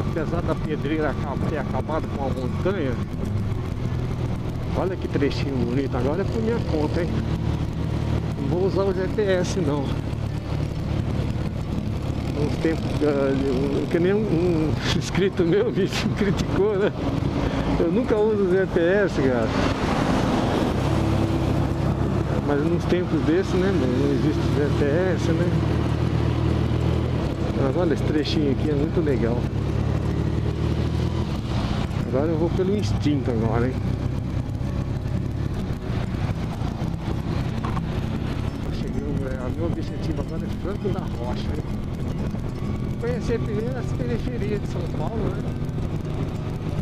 apesar da pedreira ter acabado com a montanha, olha que trechinho bonito. Agora é por minha conta, hein? Não vou usar o GPS não. Uns tempos uh, que nem um, um inscrito meu me criticou, né? Eu nunca uso o GPS, cara. Mas nos tempos desses, né, não existe GPS, né? Mas olha, esse trechinho aqui é muito legal. Agora eu vou pelo instinto agora, hein? É, meu objetivo agora é Franco da Rocha? Conhecer primeiro as periferias de São Paulo, né?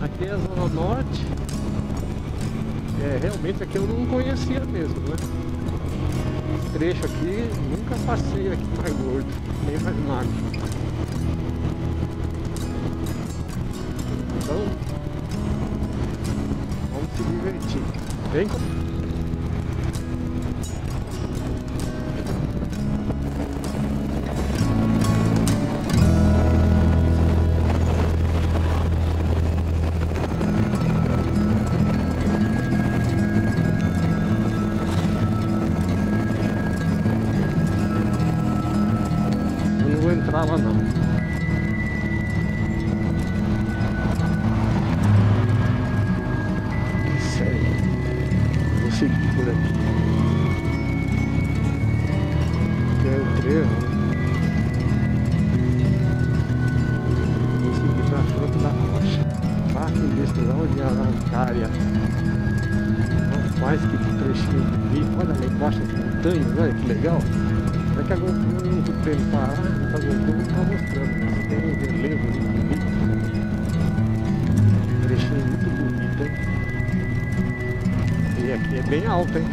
Aqui é a Zona Norte. É, realmente aqui eu não conhecia mesmo, né? Trecho aqui, nunca passei aqui mais gordo, nem mais magro. Então, vamos se divertir. Vem com... vou entrar lá não. Aí. Vou seguir por aqui. Aqui é trevo. Vou seguir pra frente da rocha. Parque Industrial de Araucária. Rapaz, que trechinho bonito. Olha lá embaixo as montanhas, olha que legal. É que agora eu não tempo parar, tá vou ficar mostrando. Mas tem relevo ali bonito. Trechinho muito bonito, hein? E aqui é bem alto, hein?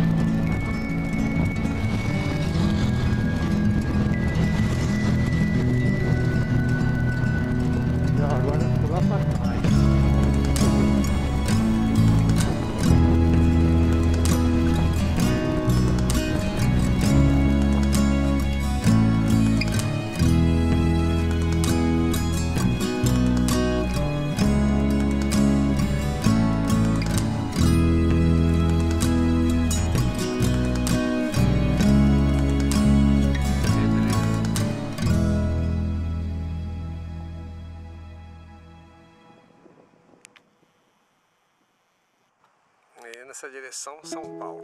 E nessa direção, São Paulo.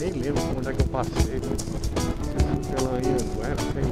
Nem lembro onde é que eu passei, né? pela Anhanguera, sei